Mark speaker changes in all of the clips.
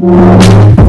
Speaker 1: Thank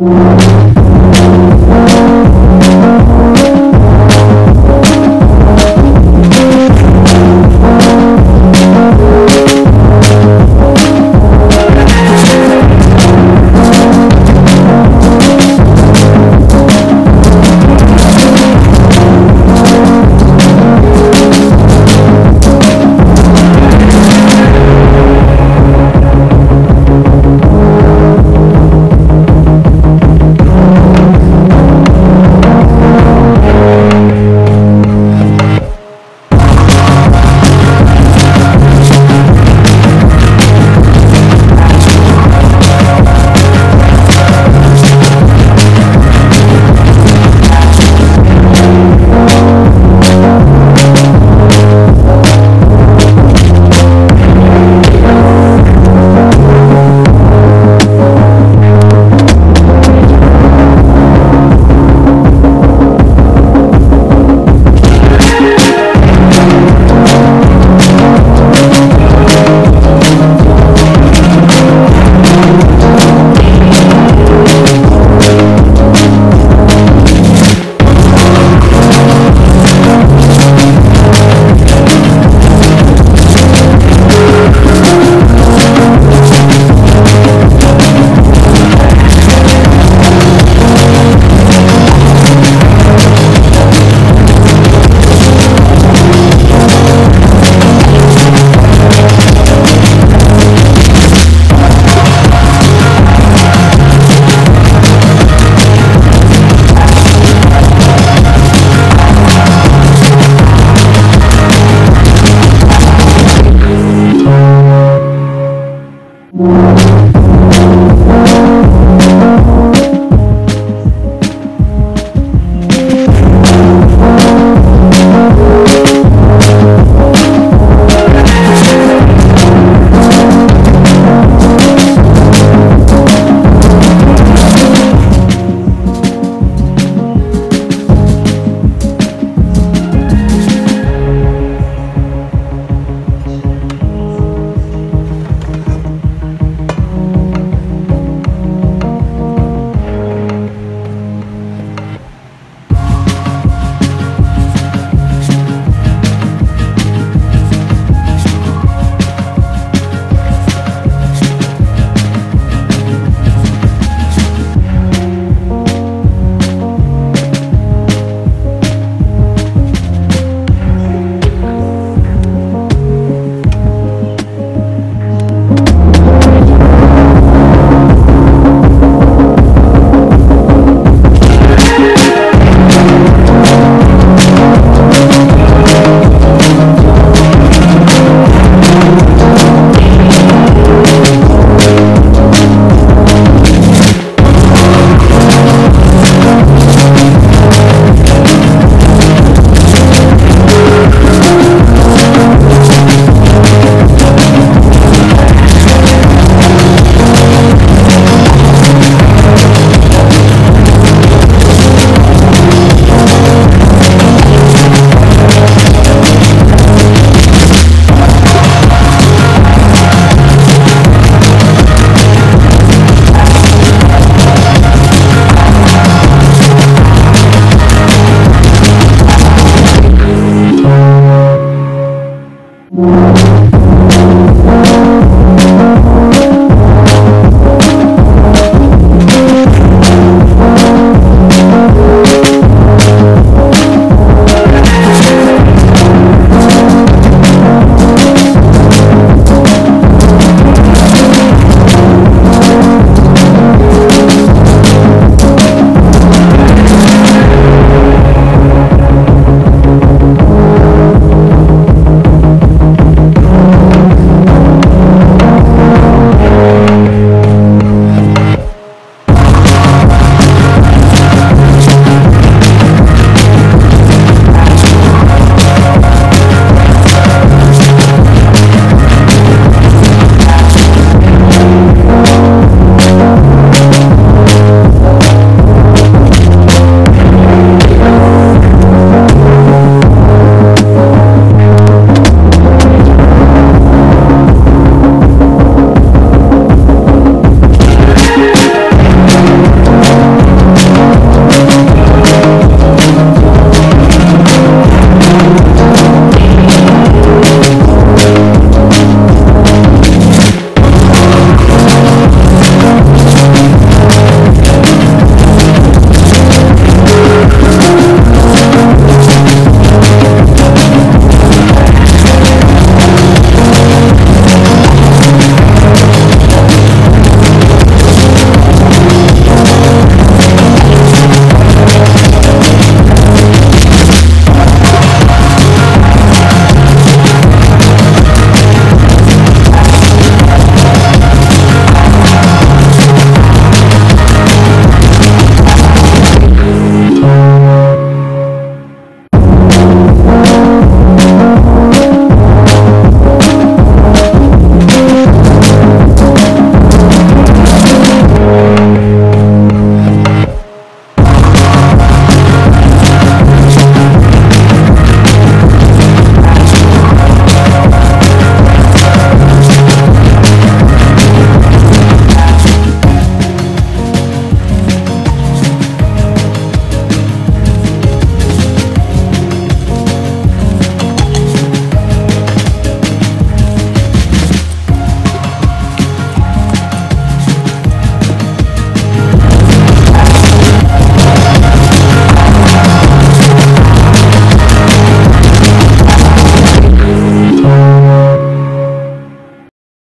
Speaker 1: you.